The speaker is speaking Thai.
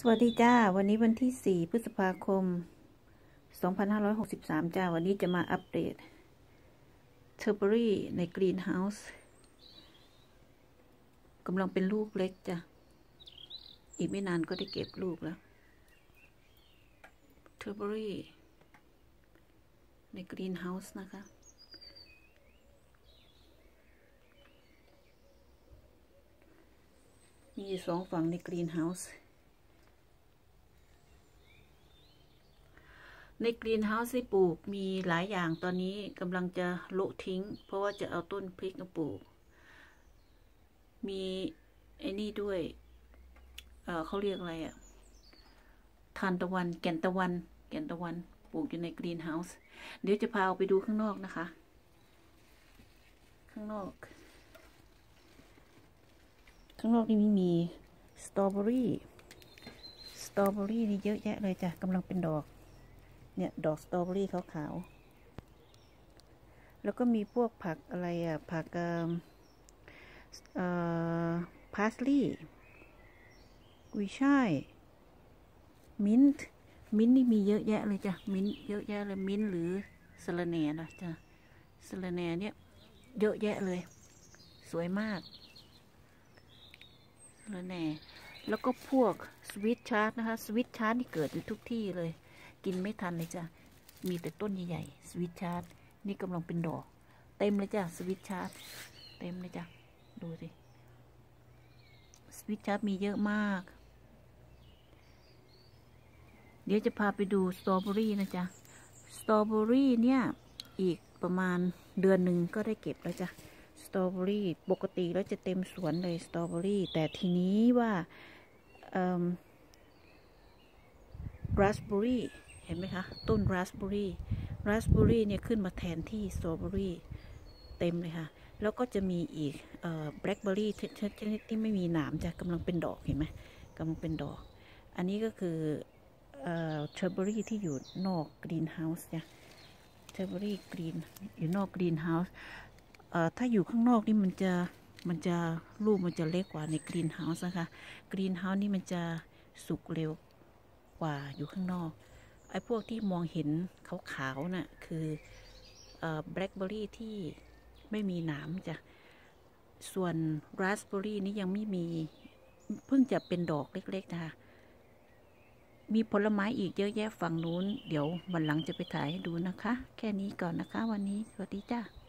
สวัสดีจ้า วันนี้วันที่ 4 พฤษภาคม 2563 จ้า วันนี้จะมาอัปเดต tayberry ใน greenhouse กำลังเป็นลูกเล็กจ้ะ อีกไม่นานก็ได้เก็บลูกแล้ว tayberry ใน greenhouse นะคะมีสองฝั่งใน greenhouse ใน greenhouse ที่ปลูกมีหลายอย่างตอนนี้กำลังจะโละทิ้ง เพราะว่าจะเอาต้นพริกมาปลูก มีไอ้นี่ด้วยเขาเรียกอะไรอะทานตะวัน แก่นตะวัน แก่นตะวัน ปลูกอยู่ใน greenhouse เดี๋ยวจะพาไปดูข้างนอกนะคะ ข้างนอก ข้างนอกนี่มีมีสตรอเบอรี่สตรอเบอรี่นี่เยอะแยะเลยจ้ะกำลังเป็นดอก เนี่ย ดอกสตรอเบอรี่ขาวๆ แล้วก็มีพวกผักอะไรอะ ผักเอ่อพาสลีย์กุยช่าย มิ้นท์ มิ้นท์นี่มีเยอะแยะเลยจ้ะ มิ้นท์เยอะแยะเลย มิ้นท์หรือสละแหน่นะจ้ะสละแหน่เนี่ยเยอะแยะเลย สวยมากสละแหน่แล้วก็พวกสวิตชาร์ตนะคะ สวิตชาร์ตนี่เกิดอยู่ทุกที่เลย กินไม่ทันเลยจ้ะ มีแต่ต้นใหญ่ๆ สวิตชาร์ตนี่กำลังเป็นดอก เต็มเลยจ้ะ สวิตชาร์ตเต็มเลยจ้ะ ดูสิ สวิตชาร์ตมีเยอะมาก เดี๋ยวจะพาไปดูสตรอเบอรี่นะจ๊ะ สตรอเบอรี่เนี่ย อีกประมาณเดือนหนึ่งก็ได้เก็บแล้วจ้ะ สตรอเบอรี่ปกติแล้วจะเต็มสวนเลยสตรอเบอรี่ แต่ทีนี้ว่าราสเบอรี่ เห็นไหมคะ ต้นราสเบอรี่ราสเบอรี่เนี่ยขึ้นมาแทนที่สตรอเบอรี่เต็มเลยค่ะ แล้วก็จะมีอีกแบล็คเบอรี่ชนิดที่ไม่มีหนามจะกำลังเป็นดอกเห็นไหมกำลังเป็นดอก อันนี้ก็คือ tayberry ที่อยู่นอก greenhouse เนี่ย tayberry green อยู่นอก greenhouse ถ้าอยู่ข้างนอกนี่มันจะมันจะลูกมันจะเล็กกว่าใน greenhouse นะคะ greenhouse นี่มันจะสุกเร็วกว่าอยู่ข้างนอก ไอ้พวกที่มองเห็นขาวๆน่ะคือแบล็คเบอร์รี่ที่ไม่มีหนามจ้ะ ส่วนราสเบอร์รี่นี่ยังไม่มี เพิ่งจะเป็นดอกเล็ก ๆ นะคะ มีผลไม้อีกเยอะแยะฝั่งนู้น เดี๋ยววันหลังจะไปถ่ายให้ดูนะคะ แค่นี้ก่อนนะคะ วันนี้ สวัสดีจ้า